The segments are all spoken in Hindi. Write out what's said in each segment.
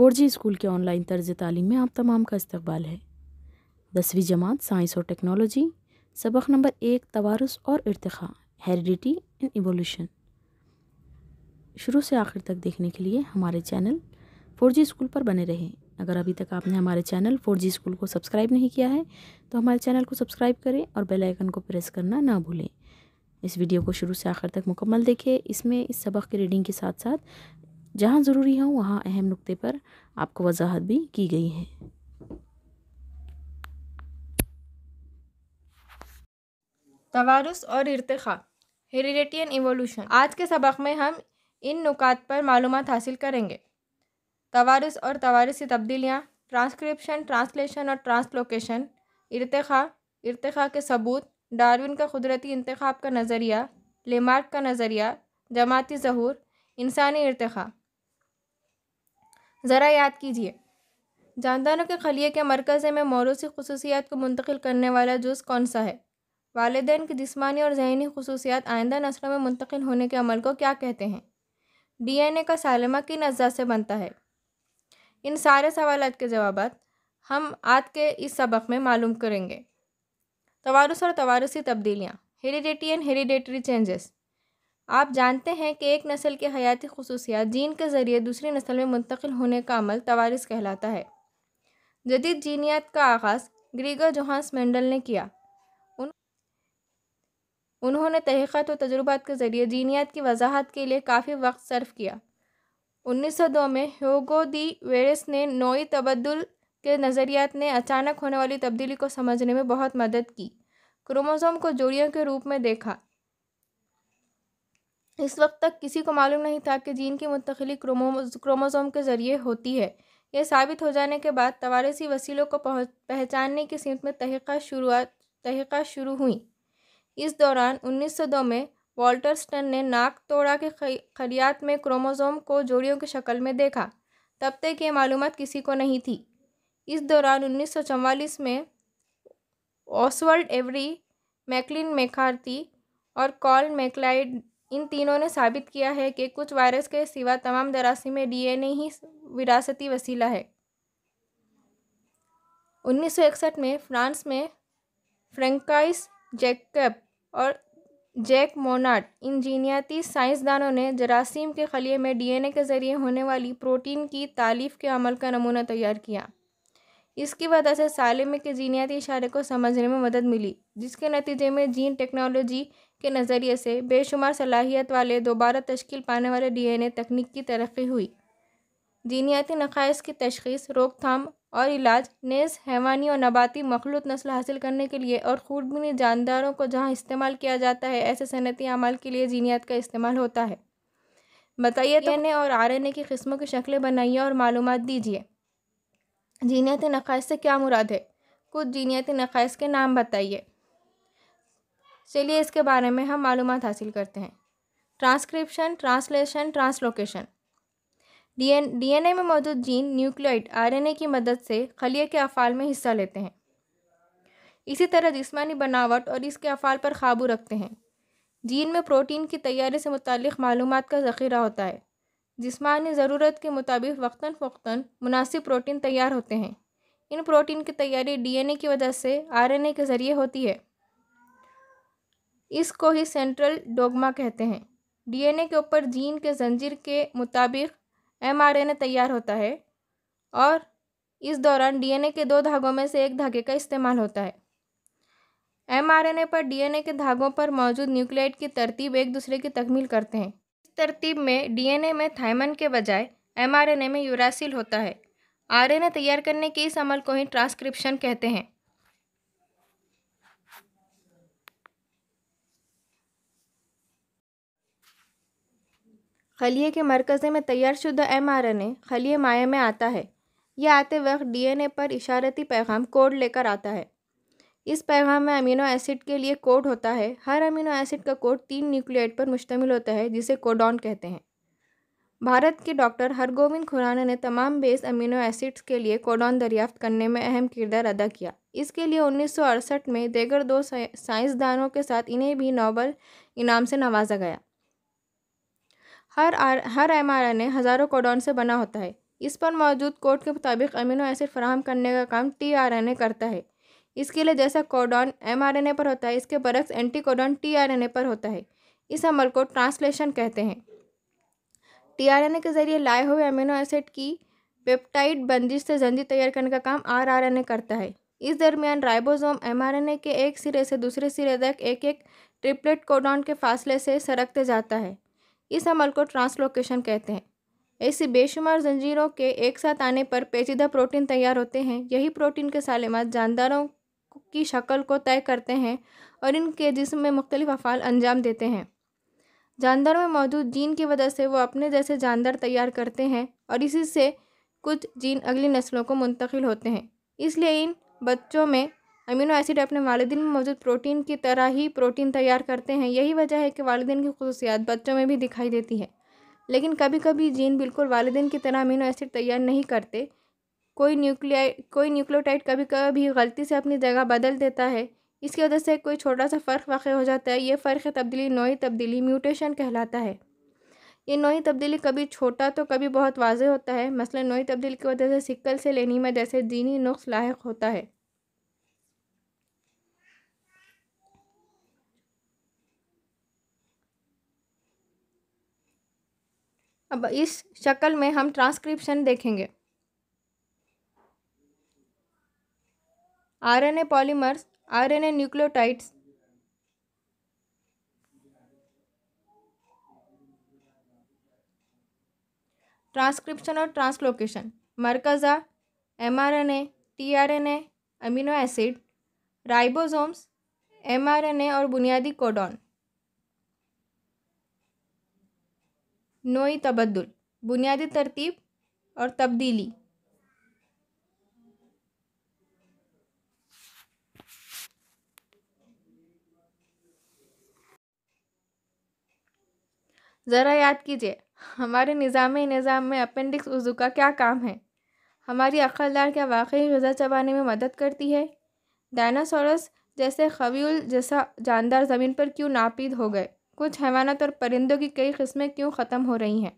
फोर जी स्कूल के ऑनलाइन तर्ज तालीम में आप तमाम का इस्तकबाल है। दसवीं जमात, साइंस और टेक्नोलॉजी, सबक नंबर एक, तवारस और इरतखा, हेरिडिटी इन एवोल्यूशन शुरू से आखिर तक देखने के लिए हमारे चैनल फोर जी स्कूल पर बने रहें। अगर अभी तक आपने हमारे चैनल फोर जी स्कूल को सब्सक्राइब नहीं किया है तो हमारे चैनल को सब्सक्राइब करें और बेल आइकन को प्रेस करना ना भूलें। इस वीडियो को शुरू से आखिर तक मुकम्मल देखें। इसमें इस सबक की रीडिंग के साथ साथ जहाँ ज़रूरी हो, वहाँ अहम नुक्ते पर आपको वजाहत भी की गई है। तवारस और इरतखा हेरिडिटी एंड इवोल्यूशन। आज के सबक में हम इन नुकात पर मालूम हासिल करेंगे। तवारस और तवारसी तब्दीलियाँ, ट्रांसक्रिप्शन, ट्रांसलेशन और ट्रांसलोकेशन, इरतखा इरतखा के सबूत, डार्विन का कुदरती इंतखब का नज़रिया, लेमार्क का नज़रिया, जमाती जहूर, इंसानी इरतखा। ज़रा याद कीजिए। जानदारों के खलिए के मरकज़ में मौरूसी खसूसियात को मुंतकिल करने वाला जुज़ कौन सा है? वालदेन की जिसमानी और जहनी खसूसियात आइंदा नस्लों में मुंतकिल होने के अमल को क्या कहते हैं? डीएनए का सालमा किन अज्जा से बनता है? इन सारे सवाल के जवाब हम आज के इस सबक में मालूम करेंगे। तवारस और तवारसी तब्दीलियाँ हेरीडेटी एंड हेरीडेटरी चेंजेस। आप जानते हैं कि एक नस्ल की हयाती खसूसियात जीन के ज़रिए दूसरी नस्ल में मुंतकिल होने का अमल तवारिस कहलाता है। जदीद जीनियात का आगाज़ ग्रीगर जोहान्स मेंडल ने किया। उन उन्होंने तहक़त व तजुर्बात के ज़रिए जीनियात की वजाहत के लिए काफ़ी वक्त सर्फ किया। 1902 में ह्यूगो दी वेरेस ने नोई तबदुल के नज़रियात ने अचानक होने वाली तब्दीली को समझने में बहुत मदद की। क्रोमोज़ोम को जोड़ियों के रूप में देखा। इस वक्त तक किसी को मालूम नहीं था कि जीन की मुंतकली क्रोमोज़ोम के ज़रिए होती है। यह साबित हो जाने के बाद तवारसी वसीलों को पहचानने की सीमत में तहक़ा शुरुआत तहक़ा शुरू हुई। इस दौरान 1902 में वॉल्टरस्टन ने नाक तोड़ा के खरियात में क्रोमोज़ोम को जोड़ियों की शक्ल में देखा। तब तक ये मालूम किसी को नहीं थी। इस दौरान उन्नीस में ऑसवर्ल्ड एवरी मैकलिन मैकार्थी और कॉल मैकलाइड इन तीनों ने साबित किया है कि कुछ वायरस के सिवा तमाम दरासी में डीएनए ही विरासती वसीला है। 1961 में फ्रांस में फ्रेंकाइस जैकब और जैक मोनाट इन जीनियाती साइंसदानों ने जरासीम के खलिए में डीएनए के ज़रिए होने वाली प्रोटीन की तालीफ के अमल का नमूना तैयार किया। इसकी वजह से साले में के जीनियाती इशारे को समझने में मदद मिली, जिसके नतीजे में जीन टेक्नोलॉजी के नज़रिए से बेशुमार सलाहियत वाले दोबारा तश्कील पाने वाले डीएनए तकनीक की तरक्की हुई। जीनियाती नक़ाइश की तशखीस, रोकथाम और इलाज, नेज़, हैवानी और नबाती मखलूत नस्ल हासिल करने के लिए और खूरबनी जानदारों को जहाँ इस्तेमाल किया जाता है, ऐसे सनती अमाल के लिए जीनियात का इस्तेमाल होता है। बताइए तो और आर एन ए की किस्मों की शक्लें बनाइए और मालूम दीजिए। जीनियाती नक़ाइश से क्या मुराद है? कुछ जीनियाती नक़ाइश के नाम बताइए। चलिए इसके बारे में हम मालूम हासिल करते हैं। Transcription, translation, translocation. DN, DNA में मौजूद जीन न्यूक्लियोइड, आरएनए की मदद से खलिए के अफ़ाल में हिस्सा लेते हैं। इसी तरह जिस्मानी बनावट और इसके अफ़ाल पर काबू रखते हैं। जीन में प्रोटीन की तैयारी से मुतल मालूम का ज़ख़ीरा होता है। जिस्मानी ज़रूरत के मुताबिक वक्ता फ़वक्ता मुनासिब प्रोटीन तैयार होते हैं। इन प्रोटीन की तैयारी डीएनए की वजह से आरएनए के ज़रिए होती है। इसको ही सेंट्रल डोगमा कहते हैं। डीएनए के ऊपर जीन के जंजीर के मुताबिक एमआरएनए तैयार होता है और इस दौरान डीएनए के दो धागों में से एक धागे का इस्तेमाल होता है। एमआरएनए पर डीएनए के धागों पर मौजूद न्यूक्लियाइड की तरतीब एक दूसरे की तकमील करते हैं। तरतीब में डीएनए में थाइमन के बजाय एमआरएनए में यूरासिल होता है। आरएनए तैयार करने के इस अमल को ही ट्रांसक्रिप्शन कहते हैं। खलिए के मरकज़े में तैयार शुदा एम आर एन ए खलिए माए में आता है। यह आते वक्त डी एन ए पर इशारती पैगाम कोड लेकर आता है। इस पैगाम में अमीनो एसिड के लिए कोड होता है। हर अमीनो एसिड का कोड तीन न्यूक्लियोइड पर मुश्तमिल होता है, जिसे कोडॉन कहते हैं। भारत के डॉक्टर हरगोविंद खुराना ने तमाम बेस अमीनो एसिड्स के लिए कोडॉन दरियाफ्त करने में अहम किरदार अदा किया। इसके लिए उन्नीस सौ अड़सठ में देगर दो साइंसदानों के साथ इन्हें भी नोबल इनाम से नवाजा गया। हर आर, हर एम ए हज़ारों कोडॉन से बना होता है। इस पर मौजूद कोड के मुताबिक अमीनो एसिड फराहम करने का काम टी आर एन ए करता है। इसके लिए जैसा codon M R N A पर होता है, इसके बरक्स anti codon T R N A पर होता है। इस अमल को ट्रांसलेशन कहते हैं। टी आर एन ए के ज़रिए लाए हुए अमीनो एसिड की पेप्टाइड बंदिश से जंजी तैयार करने का काम आर आर एन ए करता है। इस दरमियान ribosome M R N A के एक सिरे से दूसरे सिरे तक एक एक ट्रिपलेट कोडॉन के फासले से सरकते जाता है। इस अमल को ट्रांसलोकेशन कहते हैं। ऐसी बेशुमार जंजीरों के एक साथ आने पर पेचीदा प्रोटीन तैयार होते हैं। यही प्रोटीन के सालेमात जानदारों की शक्ल को तय करते हैं और इनके जिसम में मुख्तलिफ़ अफ़ाल अंजाम देते हैं। जानदारों में मौजूद जीन की वजह से वो अपने जैसे जानदार तैयार करते हैं और इसी से कुछ जीन अगली नस्लों को मुंतकिल होते हैं। इसलिए इन बच्चों में अमीनो एसिड अपने वालदेन में मौजूद प्रोटीन की तरह ही प्रोटीन तैयार करते हैं। यही वजह है कि वालदेन की खसूसियात बच्चों में भी दिखाई देती है। लेकिन कभी कभी जीन बिल्कुल वालदेन की तरह अमीनो एसिड तैयार नहीं करते कोई न्यूक्लियाई, कोई न्यूक्लियोटाइड कभी कभी गलती से अपनी जगह बदल देता है। इसकी वजह से कोई छोटा सा फ़र्क वाक़ हो जाता है। ये फ़र्क तब्दीली, नोई तब्दीली, म्यूटेशन कहलाता है। ये नोई तब्दीली कभी छोटा तो कभी बहुत वाज होता है। मसलन, नोई तब्दीली की वजह से सिक्कल से लेनी में जैसे दीनी नुक्स लाक होता है। अब इस शक्ल में हम ट्रांसक्रिप्शन देखेंगे। RNA polymers, RNA nucleotides. Transcription और translocation. मरकज़ा mRNA tRNA amino acid, ribosomes mRNA और बुनियादी कोडॉन। नोई तबद्दुल। बुनियादी तरतीब और तब्दीली। ज़रा याद कीजिए, हमारे निज़ाम निज़ाम में अपेंडिक्स उज़ू का क्या काम है? हमारी अक्लदार क्या वाकई गज़ा चबाने में मदद करती है? डायनासोरस जैसे खवील जैसा जानदार ज़मीन पर क्यों नापीद हो गए? कुछ हैवानात और परिंदों की कई किस्में क्यों ख़त्म हो रही हैं?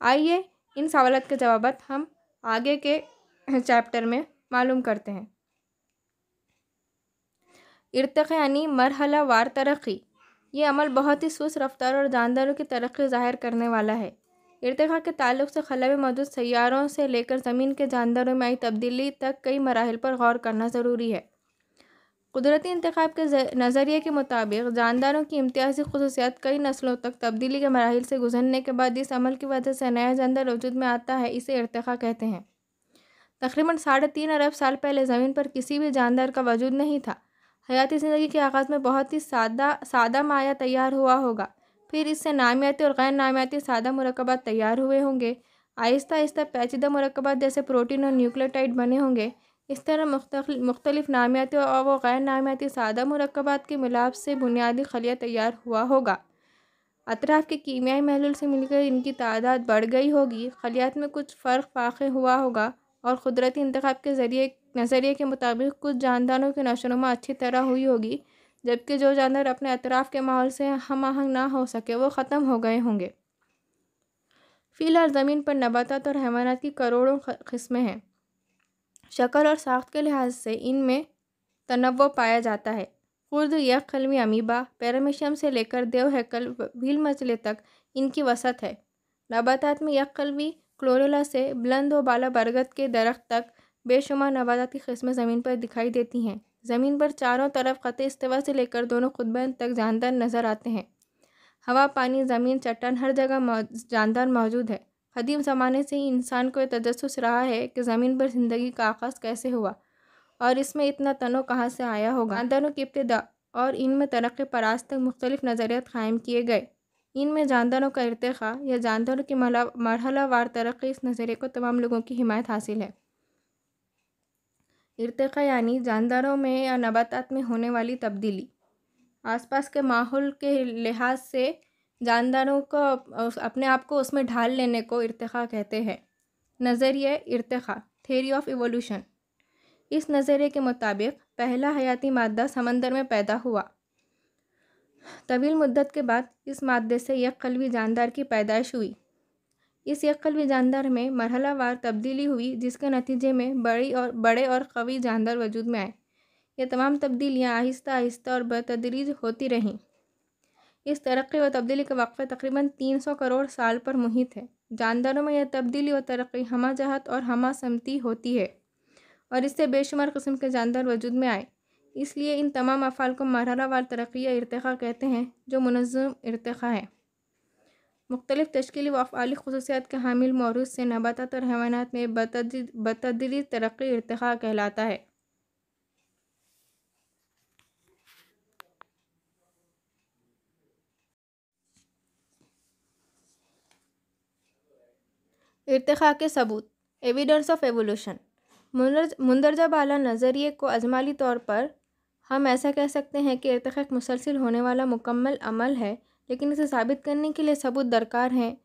आइए इन सवाल के जवाब हम आगे के चैप्टर में मालूम करते हैं। इरतक़ यानी मरहला वार तरक्की ये अमल बहुत ही सुस्त रफ्तार और जानदारों की तरक्की ज़ाहिर करने वाला है। इरतका के ताल्लुक से खला में मौजूद सैारों से लेकर ज़मीन के जानदारों में आई तब्दीली तक कई मराहल पर गौर करना ज़रूरी है। कुदरती इंतखब के नज़रिए के मुताबिक जानदारों की इम्तियाज़ी खसूसियात कई नस्लों तक तब्दीली के मराहल से गुजरने के बाद इस अमल की वजह से नया जानदार वजूद में आता है, इसे इरतखा कहते हैं। तकरीबन साढ़े तीन अरब साल पहले ज़मीन पर किसी भी जानदार का वजूद नहीं था। हयाती ज़िंदगी के आगाज़ में बहुत ही सादा सादा माया तैयार हुआ होगा। फिर इससे नामियाती और गैर नामियाती सादा मरकबात तैयार हुए होंगे। आहिस्ता आहिस्ता पैचीदा मरकबात जैसे प्रोटीन और न्यूक्लियोटाइड बने होंगे। इस तरह मुख्तलिफ़ नामियाती और व गैर नामियाती सादा मरकबात के मिलाप से बुनियादी खलिया तैयार हुआ होगा। अतराफ़ के कीमियाई महलूल से मिलकर इनकी तादाद बढ़ गई होगी। खलियात में कुछ फ़र्क वाक़ हुआ होगा। और क़ुदरती इंतखब के ज़रिए, नज़रिए के मुताबिक कुछ जानदारों की नशोनुमा अच्छी तरह हुई होगी, जबकि जो जानवर अपने अतराफ़ के माहौल से हम आहंग ना हो सके, वो ख़त्म हो गए होंगे। फ़िलहाल ज़मीन पर नबातात और हैवानात की करोड़ों किस्में हैं। शक्ल और साख्त के लिहाज से इनमें तनव पाया जाता है। खुर्द यक कलमी अमीबा, पैरामीशियम से लेकर देव हैकल भील मचले तक इनकी वसत है। नबातात में यक कलवी क्लोरेला से बुलंद व बाला बरगद के दरख्त तक बेशुमार नबाताती किस्में ज़मीन पर दिखाई देती हैं। ज़मीन पर चारों तरफ़ ख़त इस्तवा से लेकर दोनों खुदबंद तक जानदार नज़र आते हैं। हवा, पानी, ज़मीन, चट्टान, हर जगह जानदार मौजूद है। कदीम ज़माने से ही इंसान को यह तजस रहा है कि ज़मीन पर ज़िंदगी का आगाज़ कैसे हुआ और इसमें इतना तनो कहाँ से आया होगा। जानदारों की इब्तदा और इनमें तरक् पर आज तक मुख्तलिफ़ नज़रियात क़ायम किए गए। इनमें जानदारों का इरतखा या जानदारों की मरहला वार तरक्की इस नज़रिए को तमाम लोगों की हिमायत हासिल है। इरतका यानी जानदारों में या नबातात में होने वाली तब्दीली। आसपास के माहौल के लिहाज से जानदारों को अपने आप को उसमें ढाल लेने को इरतका कहते हैं। नज़रिए इरतका थेरी ऑफ़ इवोल्यूशन इस नज़रिए के मुताबिक, पहला हयाती मादा समंदर में पैदा हुआ। तवील मुद्दत के बाद इस मादे से एक कलवी जानदार की पैदाइश हुई। इस यकलवी जानदार में मरहलावार तब्दीली हुई, जिसके नतीजे में बड़ी और बड़े और कवी जानदार वजूद में आए। ये तमाम तब्दीलियाँ आहिस्ता आहिस्ता और बतदरीज होती रहीं। इस तरक्की व तब्दीली का वक्फ़ा तकरीबन तीन सौ करोड़ साल पर मुहित है। जानदारों में यह तब्दीली व तरक्की हमा जहत और हमा समती होती है, और इससे बेशुमार किस्म के जानदार वजूद में आए। इसलिए इन तमाम अफ़ाल को मरहलावार तरक्की या इरतखा कहते हैं, जो मनज़म इरतखा है। मुख्तलिफ़ तश्कीली व अफ़ाली खसूसियात के हामिल मौरूद से नबातात और हैवानात में बतदरी तरक्की इरतखा कहलाता है। इरतखा के सबूत एविडेंस ऑफ़ एवोल्यूशन मुंदरजा बाला नज़रिए को अजमाली तौर पर हम ऐसा कह सकते हैं कि इरतखा एक मुसलसिल होने वाला मुकम्मल अमल है, लेकिन इसे साबित करने के लिए सबूत दरकार हैं।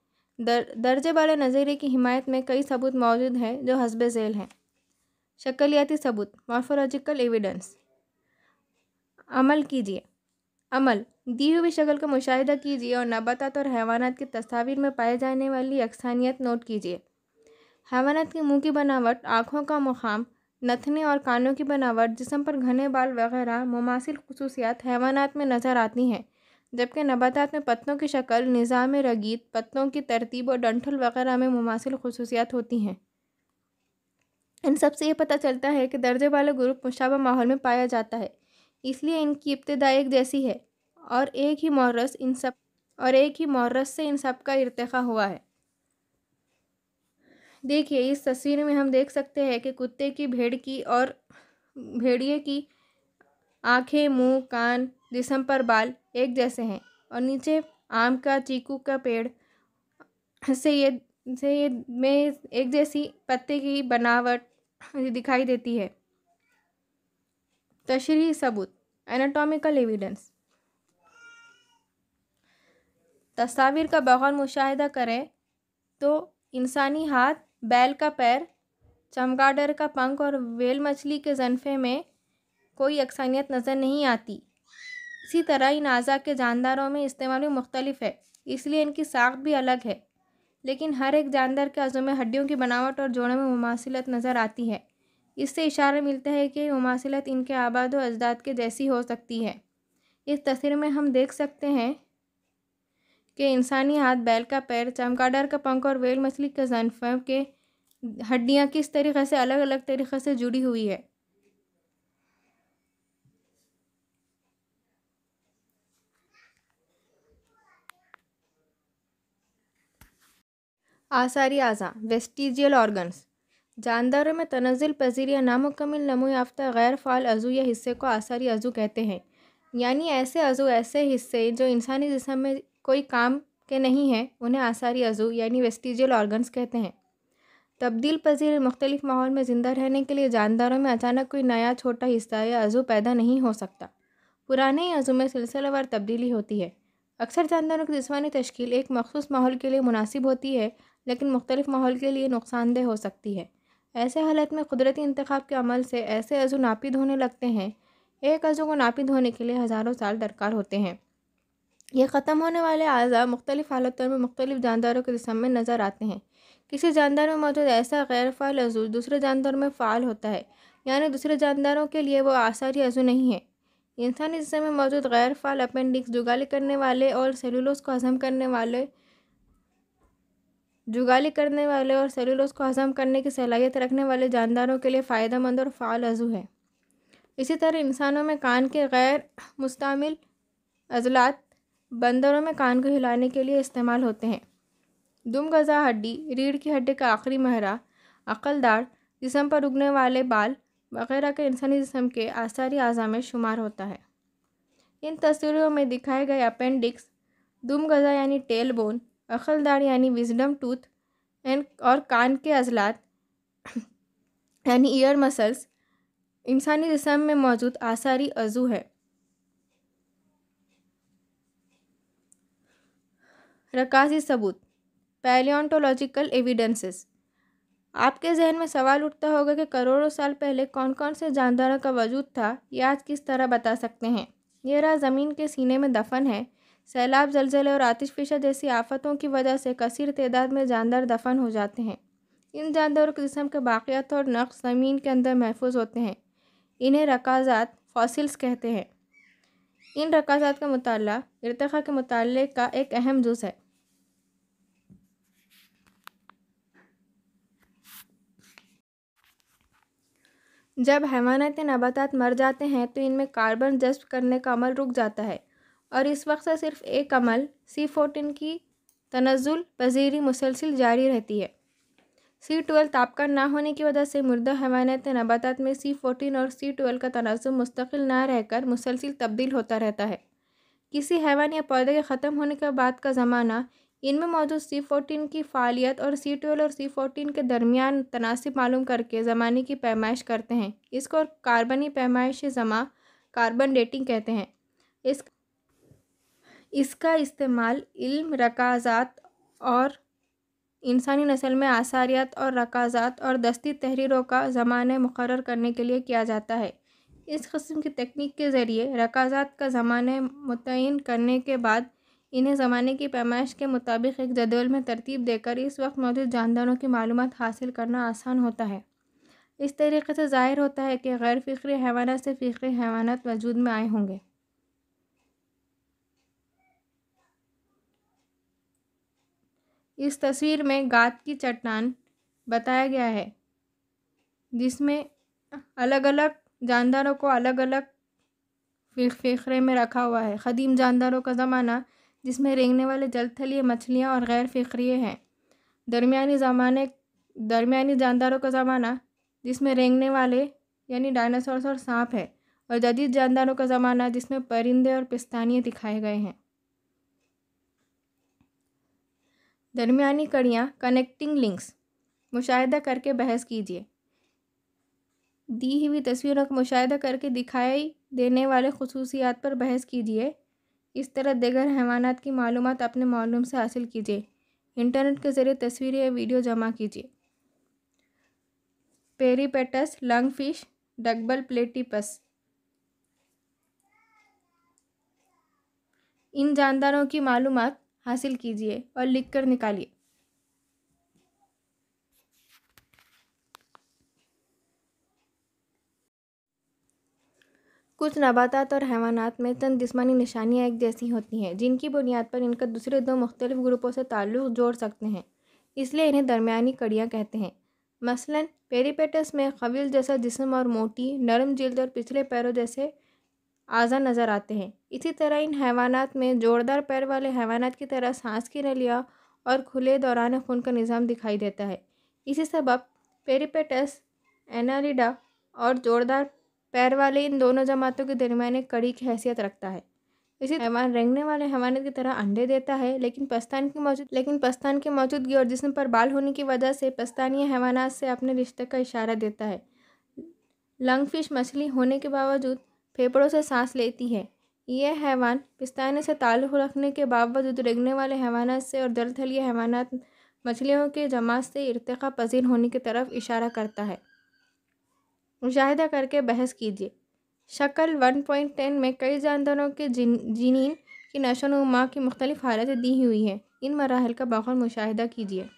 दर, दर्जे वाले नज़रिए की हिमायत में कई सबूत मौजूद हैं जो हसब झेल हैं। शक्लियाती सबूत, मॉर्फोलॉजिकल एविडेंस। अमल कीजिए। अमल, दी हुई शक्ल का मुशाहिदा कीजिए और नबातात और हैवानात की तस्वीर में पाए जाने वाली अक्सानियत नोट कीजिए। हैवानात के मुँह की बनावट, आँखों का मुकाम नथने और कानों की बनावट, जिसम पर घने बाल वगैरह, मुमासिल खसूसियात हैवानात में नज़र आती हैं, जबकि नबातात में पत्तों की शक्ल, निज़ाम रगीत, पत्तों की तरतीब और डंठल वगैरह में मुमासिल खसूसियात होती हैं। इन सबसे ये पता चलता है कि दर्जे वाले ग्रुप मुशाबा माहौल में पाया जाता है, इसलिए इनकी इब्तदा एक जैसी है, और एक ही मौरस इन सब, और एक ही मौरस से इन सब का इरतखा हुआ है। देखिए, इस तस्वीर में हम देख सकते हैं कि कुत्ते की भेड़ की और भेड़िए की आँखें, मुँह, कान, जिसम पर बाल एक जैसे हैं और नीचे आम का, चीकू का पेड़ से ये से ये में एक जैसी पत्ते की बनावट दिखाई देती है। तशरी सबूत एनाटॉमिकल एविडेंस तस्वीर का बगौर मुशाहिदा करें तो इंसानी हाथ बैल का पैर चमगाडर का पंख और वेल मछली के जनफे में कोई अक्सानियत नज़र नहीं आती। इसी तरह इन अज़ा के जानदारों में इस्तेमाल भी मुख्तलिफ़ है, इसलिए इनकी साख भी अलग है। लेकिन हर एक जानदार के अज़ों में हड्डियों की बनावट और जोड़ों में मुमासिलत नज़र आती है। इससे इशारा मिलता है कि मुमासिलत इनके आबाद व अजदाद के जैसी हो सकती है। इस तस्वीर में हम देख सकते हैं कि इंसानी हाथ, बैल का पैर चमकाडर का पंख और वेल मछली के जनफे के हड्डियाँ किस तरीके से अलग अलग तरीक़े से जुड़ी हुई है? आसारी अज़ा वेस्टिजियल ऑर्गन्स। जानदारों में तनजिल पजीर या नामुकमिल नमो याफ्ता गैर फ़ाल अज़ू या हिस्से को आसारी अज़ू कहते हैं। यानी ऐसे अज़ू, ऐसे हिस्से जो इंसानी जिसम में कोई काम के नहीं हैं, उन्हें आसारी अज़ू यानी वेस्टिजियल ऑर्गन्स कहते हैं। तब्दील पजीर मुख्तलिफ़ माहौल में ज़िंदा रहने के लिए जानदारों में अचानक कोई नया छोटा हिस्सा या अज़ू पैदा नहीं हो सकता। पुराने ही अज़ू में सिलसिलेवार तब्दीली होती है। अक्सर जानदारों की जिसमानी तश्कील एक मखसूस माहौल के लिए मुनासिब होती है, लेकिन मुख्तलिफ़ माहौल के लिए नुकसानदेह हो सकती है। ऐसे हालत में कुदरती इंतखब के अमल से ऐसे अज़ू नापिद होने लगते हैं। एक अज़ू को नापिद होने के लिए हज़ारों साल दरकार होते हैं। ये ख़त्म होने वाले अज़ा मुख्तलिफ़ हालतों में मुख्तलिफ़ जानदारों के जिसम में नज़र आते हैं। किसी जानदार में मौजूद ऐसा गैर फ़ाल अज़ू दूसरे जानदार में फ़ाल होता है, यानी दूसरे जानदारों के लिए वो आसारी अज़ू नहीं है। इंसानी जिसम में मौजूद गैर फ़ाल अपेंडिक्स जुगाली करने वाले और सेलुलोस को हज़म करने वाले, जुगाली करने वाले और सेलुलोस को हज़म करने की सलाहियत रखने वाले जानदारों के लिए फ़ायदेमंद और फ़ाल अज़ू है। इसी तरह इंसानों में कान के गैर मुस्तमिल अजलात बंदरों में कान को हिलाने के लिए इस्तेमाल होते हैं। दुम गज़ा हड्डी, रीढ़ की हड्डी का आखिरी महरा अक्लदार जिसम पर उगने वाले बाल, वगैरह के इंसानी जिसम के आसारी अज़ा में शुमार होता है। इन तस्वीरों में दिखाए गए अपेंडिक्स, दुम गज़ा यानी टेल बोन अखलदार यानी विजडम टूथ एंड और कान के अजलात, यानी ईयर मसल्स, इंसानी जिसम में मौजूद आसारी अजू है। रकासी सबूत पैलियोंटोलॉजिकल एविडेंसेस आपके जहन में सवाल उठता होगा कि करोड़ों साल पहले कौन कौन से जानदारों का वजूद था, ये आज किस तरह बता सकते हैं? ये रहा ज़मीन के सीने में दफन है। सैलाब, जलजले और आतिशफिशा जैसी आफतों की वजह से कसीर तादाद में जानदार दफन हो जाते हैं। इन जानदारों के जिसम के बाक़ियात और नक्श ज़मीन के अंदर महफूज होते हैं। इन्हें रकाजात फॉसिल्स कहते हैं। इन रकाजात का मुताल, इरतखा के मुताल का एक अहम जुज़ है। जब हैवानात नबातात मर जाते हैं तो इनमें कार्बन जज्ब करने का अमल रुक जाता है। और इस वक्त सिर्फ़ एक अमल सी फोर्टीन की तनजुल पजीरी मुसलसिल जारी रहती है। सी ट्वेल्व तापकान ना होने की वजह से मुर्दा हैवानात नबातात में सी फोर्टीन और सी ट्वेल्व का तनाजुम मुस्तकिल ना रहकर मुसलसिल तब्दील होता रहता है। किसी हैवान या पौधे के ख़त्म होने के बाद का ज़माना इनमें मौजूद सी फोर्टीन की फ़ालियत और सी ट्वेल्व और सी फोर्टीन के दरमियान तनासिब मालूम करके ज़माने की पैमाइश करते हैं। इसको कार्बनी पैमाइश जमा कार्बन डेटिंग कहते हैं। इस इसका इस्तेमाल इल्म, रकाजात और इंसानी नस्ल में आसारियात और रकाजात और दस्ती तहरीरों का ज़माना मुकर करने के लिए किया जाता है। इस कस्म की तकनीक के ज़रिए रकाजात का ज़माने मुतन करने के बाद इन्हें ज़माने की पैमाइश के मुताबिक एक जदवल में तरतीब देकर इस वक्त मौजूद जानदारों की मालूम हासिल करना आसान होता है। इस तरीके से ज़ाहिर होता है कि गैर फ़िक्री हैवाना से फ़िक्री हैवानात वजूद में आए होंगे। इस तस्वीर में गात की चट्टान बताया गया है, जिसमें अलग अलग जानदारों को अलग अलग फ़िक्रे में रखा हुआ है। ख़दीम जानदारों का ज़माना जिसमें रेंगने वाले जलथलीय मछलियाँ और गैर फ़िक्रिय हैं। दरमियानी ज़माने, दरमियानी जानदारों का ज़माना, जिसमें रेंगने वाले यानी डायनासोर्स और सांप है, और जदीद जानदारों का ज़माना, जिसमें परिंदे और पिस्तानिए दिखाए गए हैं। दरमियानी कड़ियाँ कनेक्टिंग लिंक्स मुशाहिदा करके बहस कीजिए। दी हुई तस्वीरों का मुशाहिदा करके दिखाई देने वाले खसूसियात पर बहस कीजिए। इस तरह देगर हैवानात की मालूम अपने मालूम से हासिल कीजिए। इंटरनेट के ज़रिए तस्वीरें या वीडियो जमा कीजिए। Peripatus lung fish duckbill platypus. इन जानदारों की मालूम हासिल कीजिए और लिख कर निकालिए। कुछ नबातात और हैवानात में चंद जिस्मानी निशानियाँ एक जैसी होती हैं, जिनकी बुनियाद पर इनका दूसरे दो मुख्तलिफ़ ग्रुपों से ताल्लुक़ जोड़ सकते हैं। इसलिए इन्हें दरमियानी कड़ियाँ कहते हैं। मसलन, पेरीपेटस में खविल जैसा जिस्म और मोटी, नरम जल्द और पिछले पैरों जैसे आज़ा नज़र आते हैं। इसी तरह इन हैवानात में जोरदार पैर वाले हैवानात की तरह सांस की नलियाँ और खुले दौरान खून का निज़ाम दिखाई देता है। इसी सबब पेरीपेटस एनालिडा और जोरदार पैर वाले इन दोनों जमातों के दरमियान एक कड़ी की हैसियत रखता है। इसी हैवान रेंगने वाले हैवान की तरह अंडे देता है, लेकिन पस्तान की मौजूद, लेकिन पस्तान की मौजूदगी और जिसम पर बाल होने की वजह से पस्तानी हैवानात से अपने रिश्ते का इशारा देता है। लंग फ़िश मछली होने के बावजूद फेफड़ों से सांस लेती है। यह हैवान पिस्ताने से ताल्लुक़ रखने के बावजूद रेंगने वाले हैवानात से और दलथलीय हैवानात मछलियों के जमात से इरतका पजीर होने की तरफ़ इशारा करता है। मुशाहिदा करके बहस कीजिए। शक्ल वन पॉइंट टेन में कई जानदारों के जिन, जिनीन की नशो नुमा की मुख्तलिफ़ हालतें दी हुई हैं। इन मराहल का बखौर मुशाहिदा कीजिए।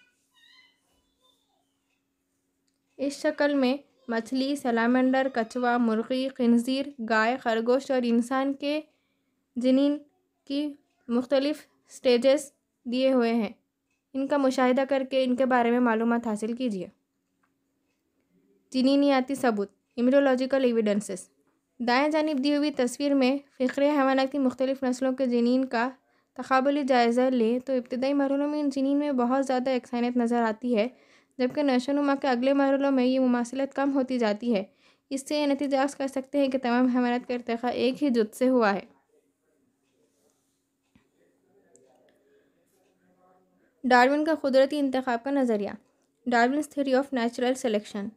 इस शक्ल में मछली, सलामंडर कछवा मुर्गी खनज़ीर गाय, खरगोश और इंसान के जनीन की मुख्तलिफ़ स्टेजेस दिए हुए हैं। इनका मुशाहिदा करके इनके बारे में मालूम हासिल कीजिए। जनीनियाती सबूत। इम्रोलॉजिकल एविडेंसेस दाएँ जानब दी हुई तस्वीर में फ़िक्र हैवाना की मुख्तलिफ़ नस्लों के जनीन का तकबली जायज़ा लें तो इब्तदाई मरलों में इन जनीन में बहुत ज़्यादा एकसानियत नज़र आती है, जबकि नशोनुमा के अगले मरलों में ये मुमासिलत कम होती जाती है। इससे नतीजा कर सकते हैं कि तमाम हैवानात का इरतका एक ही जुद से हुआ है। डार्विन का कुदरती इंतखब का नज़रिया। Darwin theory of natural selection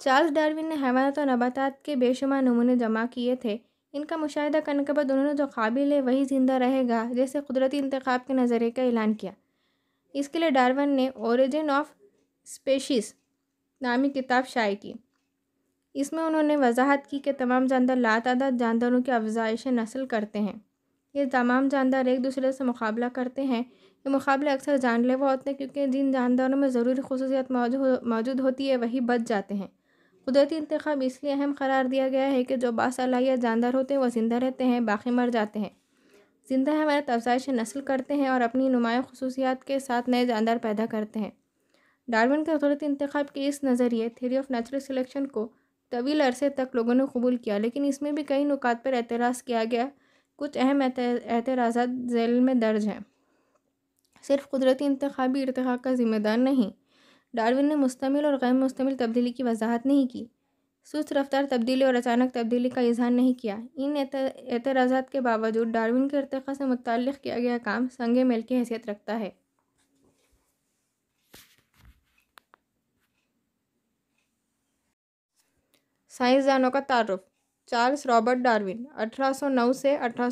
Charles Darwin ने हैवानात और नबातात के बेशुमार नमूने जमा किए थे। इनका मुशाहिदा करने के बाद उन्होंने जो काबिल है, वही ज़िंदा रहेगा, जैसे कुदरती इंतखब के नज़रिए का ऐलान किया। इसके लिए डार्विन ने ओरिजिन ऑफ़ स्पेशीज़ नामी किताब शाये की। इसमें उन्होंने वजाहत की कि तमाम जानदार लातादाद जानदारों की अफजाइश नस्ल करते हैं। ये तमाम जानदार एक दूसरे से मुकाबला करते हैं। ये मुकाबले अक्सर जानलेवा होते हैं, क्योंकि जिन जानदारों में ज़रूरी खसूसियात मौजूद होती है, वही बच जाते हैं। कुदरती इंतखब इसलिए अहम करार दिया गया है कि जो बासलाहियत जानदार होते हैं वह ज़िंदा रहते हैं, बाकी मर जाते हैं। ज़िंदा हमारे अफजाइश नस्ल करते हैं और अपनी नुमाया खसूसियात के साथ नए जानदार पैदा करते हैं। डार्विन के कुदरती इंतखब के इस नज़रिए थ्योरी ऑफ़ नेचुरल सिलेक्शन को तवील अरसे तक लोगों ने कबूल किया, लेकिन इसमें भी कई नुकात पर एतराज़ किया गया। कुछ अहम एतराज़ा झैल में दर्ज हैं। सिर्फ़ कुदरती इंतबी इरतखा का ज़िम्मेदार नहीं डार्विन ने मुस्तमिल और गैर मुस्तमिल तब्दीली की वजाहत नहीं की। सुस्त रफ्तार तब्दीली और अचानक तब्दीली का इजहार नहीं किया। इन एतराज़ा के बावजूद डार्विन के इरतखा से मुतल किया गया काम संग मेल की हैसियत रखता है। साइंसदानों का तारफ़। चार्ल्स रॉबर्ट डार्विन 1809 से अठारह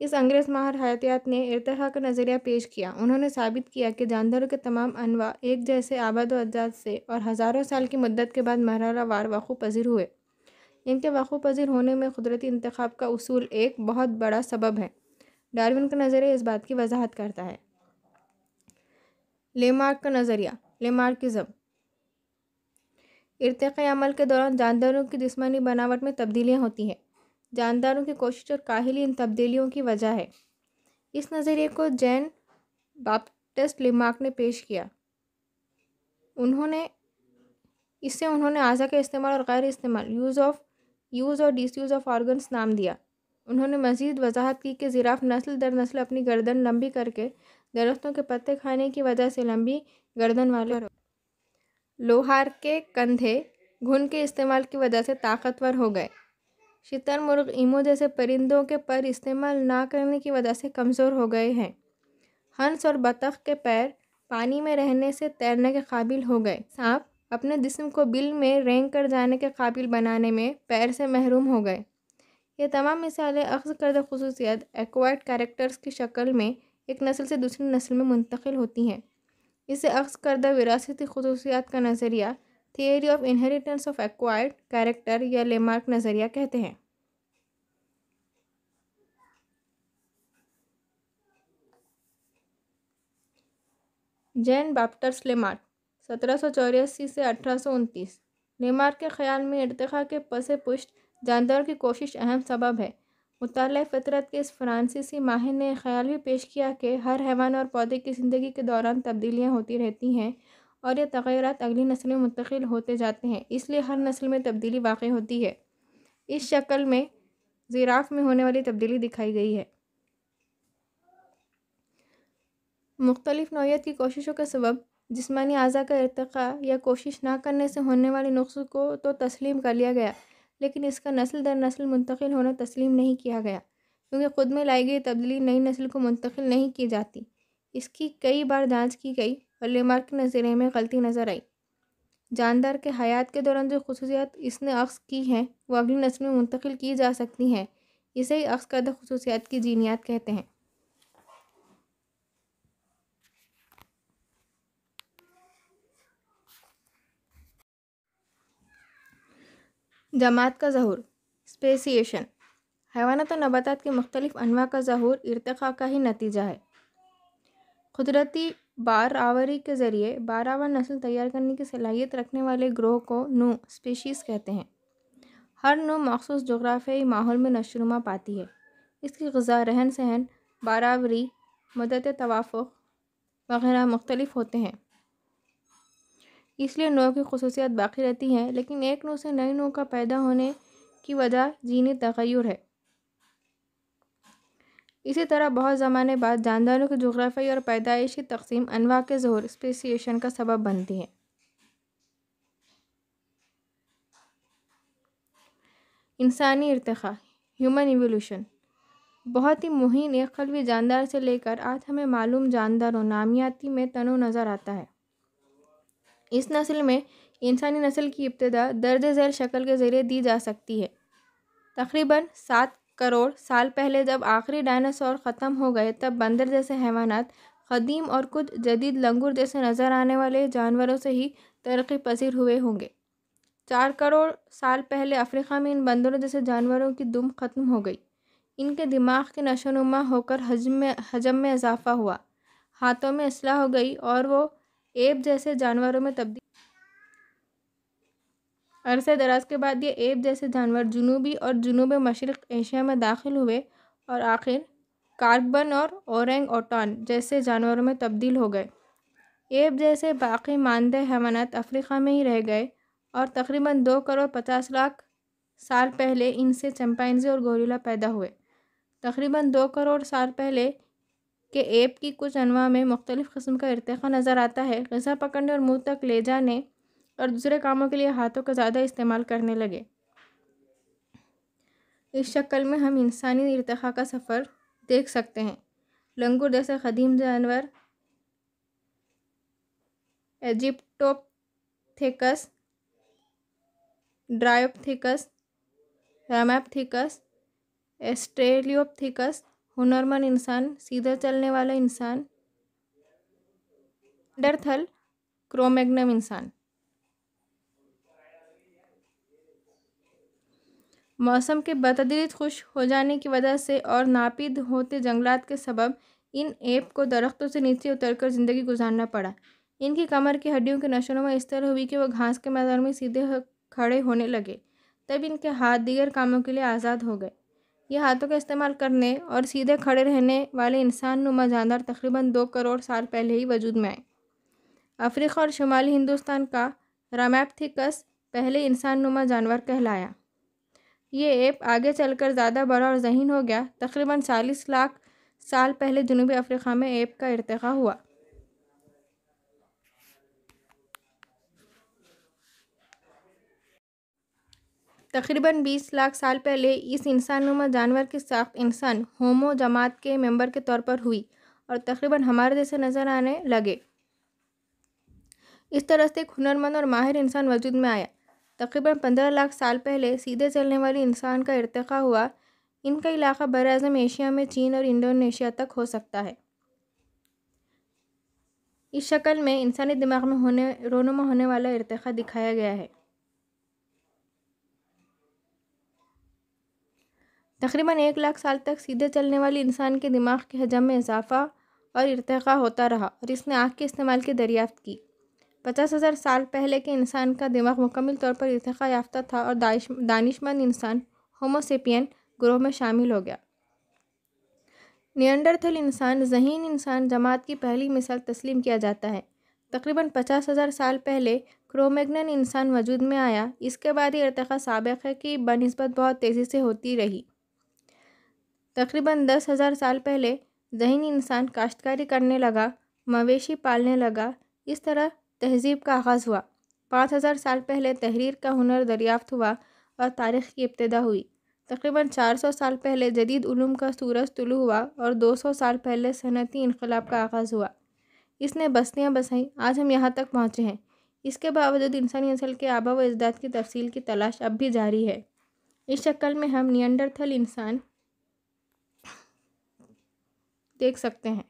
इस अंग्रेज़ माहर हयातियात ने इरतहा का नज़रिया पेश किया। उन्होंने साबित किया कि जानदारों के तमाम अनवा एक जैसे आबाद अजाद से और हज़ारों साल की मुद्दत के बाद मरहला वार वक़ू पजीर हुए। इनके वक़ू पजीर होने में कुदरती इंतखब का असूल एक बहुत बड़ा सबब है। डार्विन का नज़रिया इस बात की वजाहत करता है। लेमार्क का नज़रिया, लेमार्किज़म। इरतक़ अमल के दौरान जानदारों की जिसमानी बनावट में तब्दीलियाँ होती हैं। जानदारों की कोशिश और काहिली इन तब्दीलियों की वजह है। इस नज़रिए को जैन बाप्टिस्ट लिमार्क ने पेश किया। उन्होंने, इससे उन्होंने आज़ा के इस्तेमाल और गैर इस्तेमाल, यूज़ ऑफ़, यूज़ और डिसयूज़ ऑफ़ ऑर्गन्स नाम दिया। उन्होंने मज़ीद वजाहत की कि ज़िराफ नस्ल दर नस्ल अपनी गर्दन लंबी करके दरख्तों के पत्ते खाने की वजह से लंबी गर्दन वाले लोहार के कंधे घुन के इस्तेमाल की वजह से ताकतवर हो गए। मुर्ग ईमो जैसे परिंदों के पर इस्तेमाल ना करने की वजह से कमज़ोर हो गए हैं। हंस और बतख के पैर पानी में रहने से तैरने के काबिल हो गए। सांप अपने जिस्म को बिल में रेंग कर जाने के काबिल बनाने में पैर से महरूम हो गए। ये तमाम मिसालें अक्स करदा खसूसियात एक्वाइड कैरेक्टर्स की शक्ल में एक नस्ल से दूसरी नस्ल में मुंतकिल होती हैं। इसे अक्स करदा विरासती खसूसियात का नज़रिया theory of inheritance of acquired character या लेमार्क नज़रिया कहते हैं। जैन बाप्टर्स लेमार्क सत्रह सौ चौरासी से अठारह सौ उनतीस। लेमार्क के ख्याल में इरतखा के पस पुष्ट जानदार की कोशिश अहम सबब है। मुताल फितरत के इस फ्रांसीसी माहिर ने ख्याल भी पेश किया कि हर हैवान और पौधे की ज़िंदगी के दौरान तब्दीलियाँ होती रहती हैं। और ये तगैरत अगली नस्ल में मुंतकिल होते जाते हैं, इसलिए हर नस्ल में तब्दीली वाक़ होती है। इस शक्ल में ज़िराफ में होने वाली तब्दीली दिखाई गई है। मुख्तलिफ़ नौीयत की कोशिशों का सबब, जिसमानी अज़ा का इरतका या कोशिश ना करने से होने वाले नुस्ख को तो तस्लीम कर लिया गया, लेकिन इसका नस्ल दर नस्ल मुंतकिल होना तस्लीम नहीं किया गया, क्योंकि ख़ुद में लाई गई तब्दीली नई नस्ल को मुंतकिल नहीं की जाती। इसकी कई बार जाँच की गई और लेमार्क के नज़रिए में गलती नज़र आई। जानदार के हयात के दौरान जो खसूसियात इसने अक्स की हैं, वो अगली नस्ल में मुंतकिल की जा सकती हैं। इसे ही अक्स करदा खसूसियात की जीनियात कहते हैं। जमात का जहूर स्पेसिएशन हैवानत और नबातात के मुख्तलिफ़ अनवा का जहूर इरतखा का ही नतीजा है। कुदरती बार आवरी के ज़रिए बारहवा नस्ल तैयार करने की सलाहियत रखने वाले ग्रोह को नू स्पीशीज़ कहते हैं। हर नू मखसूस जोग्राफियाई माहौल में नशनुमा पाती है। इसकी गज़ा रहन सहन, बारावरी मदत तवाफ़ वगैरह मुख्तलिफ़ होते हैं। इसलिए नौ की खसूसियात बाकी रहती हैं, लेकिन एक नू से नई नू का पैदा होने की वजह जीनी तगैर है। इसी तरह बहुत ज़माने बाद जानदारों की जोग्राफी और पैदाइशी तकसीम अनवा के जहर स्पेसिएशन का सबब बनती है। इंसानी इरतखा ह्यूमन एवोल्यूशन बहुत ही मुहिम एक खलवी जानदार से लेकर आज हमें मालूम जानदारों नामियाती में तनु नज़र आता है। इस नस्ल में इंसानी नस्ल की इब्तदा दर्ज झैल शक्ल के ज़रिए दी जा सकती है। तकरीबन सात करोड़ साल पहले जब आखिरी डायनासोर ख़त्म हो गए, तब बंदर जैसे हैवानात क़दीम और कुछ जदीद लंगूर जैसे नज़र आने वाले जानवरों से ही तरक्की पसीर हुए होंगे। चार करोड़ साल पहले अफ्रीका में इन बंदरों जैसे जानवरों की दुम ख़त्म हो गई। इनके दिमाग के नशोनुमा होकर हजम में हजम में इजाफा हुआ। हाथों में असलाह हो गई और वो एब जैसे जानवरों में तब्दील अरसे दराज के बाद ये एप जैसे जानवर जुनूबी और जुनूब मशरक़ एशिया में दाखिल हुए और आखिर कार्बन और औरंग ओटान जैसे जानवरों में तब्दील हो गए। एप जैसे बाकी मानदे हैवानात अफ्रीका में ही रह गए और तकरीबन दो करोड़ पचास लाख साल पहले इनसे चंपाइंजी और गोरिल्ला पैदा हुए। तकरीबन दो करोड़ साल पहले के एप की कुछ अनवा में मुख्तलिफ़ का इरतका नज़र आता है। गज़ा पकड़ने और मुँह तक ले जाने और दूसरे कामों के लिए हाथों का ज़्यादा इस्तेमाल करने लगे। इस शक्ल में हम इंसानी इरतका का सफ़र देख सकते हैं। लंगूर जैसे क़दीम जानवर एजिप्टोपथेकस ड्रायोपथिकस रामैपथिकस, एस्ट्रेलियोपथिकस, हुनरमंद इंसान, सीधा चलने वाला इंसान, डरथल, क्रोमैग्नम इंसान। मौसम के बतदरीज खुश हो जाने की वजह से और नापिद होते जंगलात के सबब इन ऐप को दरख्तों से नीचे उतरकर ज़िंदगी गुजारना पड़ा। इनकी कमर की हड्डियों के नशों में इस तरह हुई कि वह घास के मैदान में सीधे खड़े होने लगे। तब इनके हाथ दीगर कामों के लिए आज़ाद हो गए। ये हाथों का इस्तेमाल करने और सीधे खड़े रहने वाले इंसान नुमा जानवर तकरीबन दो करोड़ साल पहले ही वजूद में आए। अफ्रीका और शुमाली हिंदुस्तान का रामैपथिकस पहले इंसान नुमा जानवर कहलाया। ये ऐप आगे चलकर ज़्यादा बड़ा और जहीन हो गया। तकरीबन चालीस लाख साल पहले जनूबी अफ्रीका में ऐप का इरतका हुआ। तकरीबन बीस लाख साल पहले इस इंसानुमा जानवर की साख्त इंसान होमो जमात के मेंबर के तौर पर हुई और तकरीबन हमारे जैसे नज़र आने लगे। इस तरह से एक हुनरमंद और माहिर इंसान वजूद में आया। तकरीबन पंद्रह लाख साल पहले सीधे चलने वाली इंसान का इरतका हुआ, इनका इलाका बर अज़म एशिया में चीन और इंडोनेशिया तक हो सकता है। इस शक्ल में इंसानी दिमाग में होने, रोनुमा होने वाला इरतका दिखाया गया है। तकरीबन एक लाख साल तक सीधे चलने वाली इंसान के दिमाग के हजम में इजाफा और इरतका होता रहा और इसने आँख के इस्तेमाल की दरियाफ्त की। पचास हज़ार साल पहले के इंसान का दिमाग मुकम्मल तौर पर इरतका याफ्ता था और दानिशमंद इंसान होमोसेपियन ग्रोह में शामिल हो गया। नियंडरथल इंसान, जहीन इंसान जमात की पहली मिसाल तस्लीम किया जाता है। तकरीबन पचास हज़ार साल पहले क्रोमैग्नन इंसान वजूद में आया। इसके बाद ये इरतका सबक है कि बनस्बत बहुत तेज़ी से होती रही। तकरीबन दस हज़ार साल पहले जहीन इंसान काश्तकारी करने लगा, मवेशी पालने लगा। इस तरह तहज़ीब का आगाज़ हुआ। पाँच हज़ार साल पहले तहरीर का हुनर दरियाफ्त हुआ और तारीख़ की इब्तदा हुई। तकरीबन चार सौ साल पहले जदीद उलूम का सूरज तुलु हुआ और दो सौ साल पहले सनती इनकलाब का आगाज़ हुआ। इसने बस्तियाँ बसाई। आज हम यहाँ तक पहुँचे हैं। इसके बावजूद इंसानी नस्ल के आबा व इजदाद की तफसील की तलाश अब भी जारी है। इस शक्ल में हम नियंडरथल इंसान देख सकते हैं।